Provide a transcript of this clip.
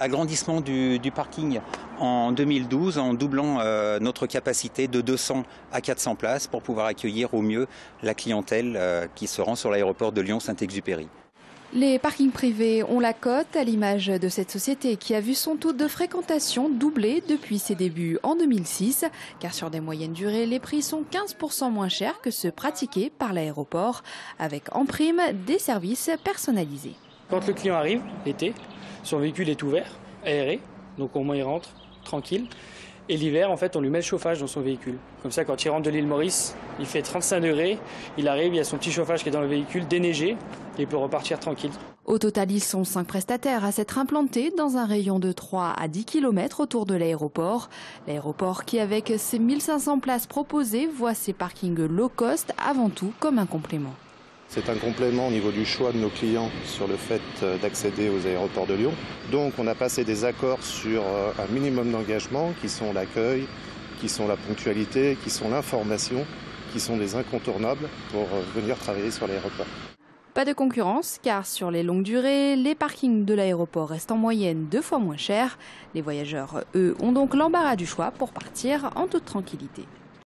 Agrandissement du, parking en 2012 en doublant euh, notre capacité de 200 à 400 places pour pouvoir accueillir au mieux la clientèle euh, qui se rend sur l'aéroport de Lyon-Saint-Exupéry. Les parkings privés ont la cote à l'image de cette société qui a vu son taux de fréquentation doubler depuis ses débuts en 2006, car sur des moyennes durées, les prix sont 15% moins chers que ceux pratiqués par l'aéroport, avec en prime des services personnalisés. Quand le client arrive, l'été, son véhicule est ouvert, aéré, donc au moins il rentre tranquille. Et l'hiver, en fait, on lui met le chauffage dans son véhicule. Comme ça, quand il rentre de l'île Maurice, il fait 35 degrés, il arrive, il y a son petit chauffage qui est dans le véhicule, déneigé, et il peut repartir tranquille. Au total, ils sont 5 prestataires à s'être implantés dans un rayon de 3 à 10 km autour de l'aéroport. L'aéroport qui, avec ses 1500 places proposées, voit ses parkings low cost avant tout comme un complément. C'est un complément au niveau du choix de nos clients sur le fait d'accéder aux aéroports de Lyon. Donc on a passé des accords sur un minimum d'engagement qui sont l'accueil, qui sont la ponctualité, qui sont l'information, qui sont des incontournables pour venir travailler sur l'aéroport. Pas de concurrence car sur les longues durées, les parkings de l'aéroport restent en moyenne deux fois moins chers. Les voyageurs, eux, ont donc l'embarras du choix pour partir en toute tranquillité.